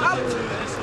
Up!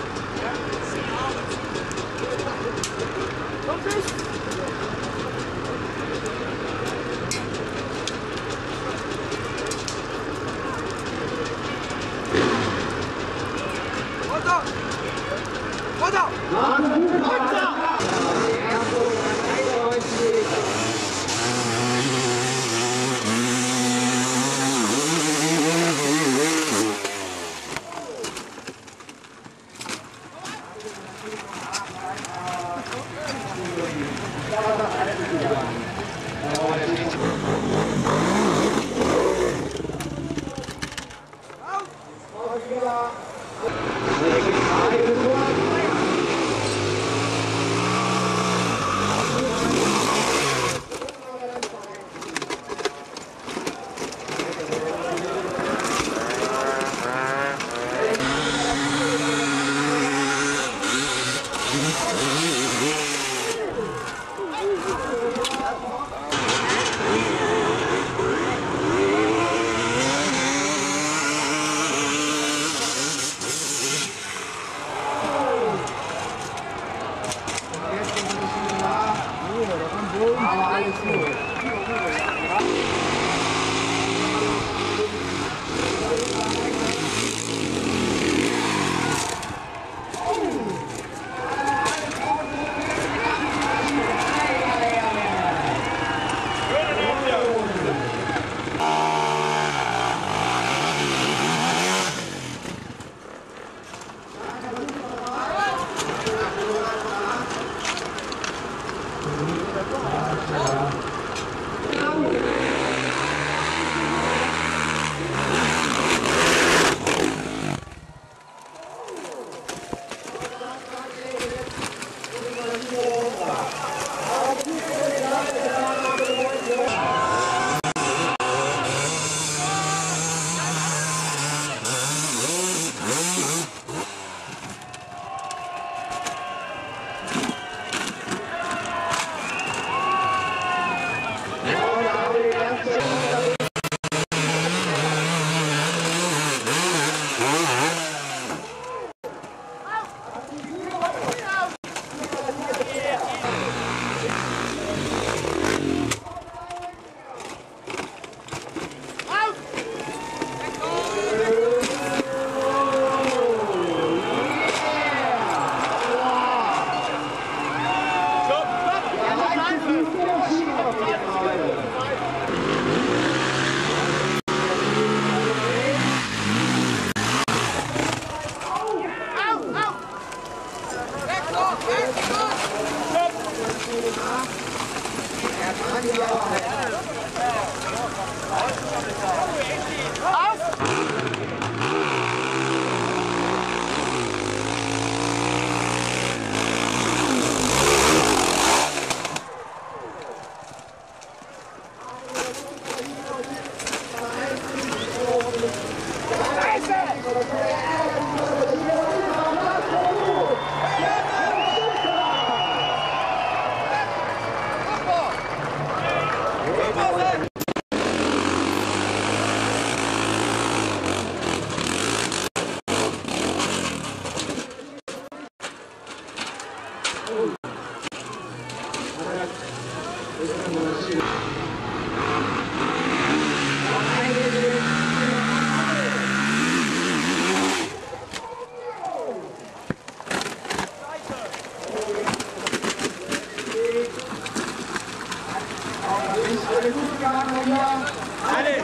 Ale,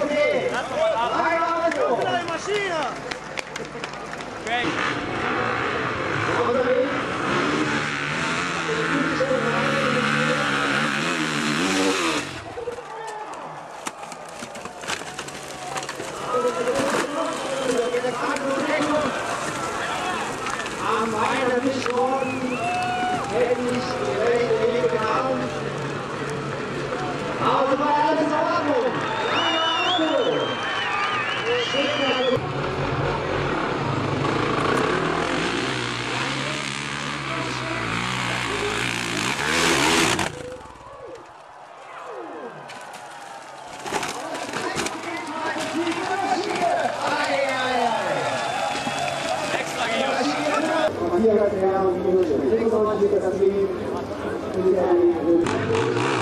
vai lá, meu! Imagina! Vem! Aan mijn mission heb ik de hele thank Gracias.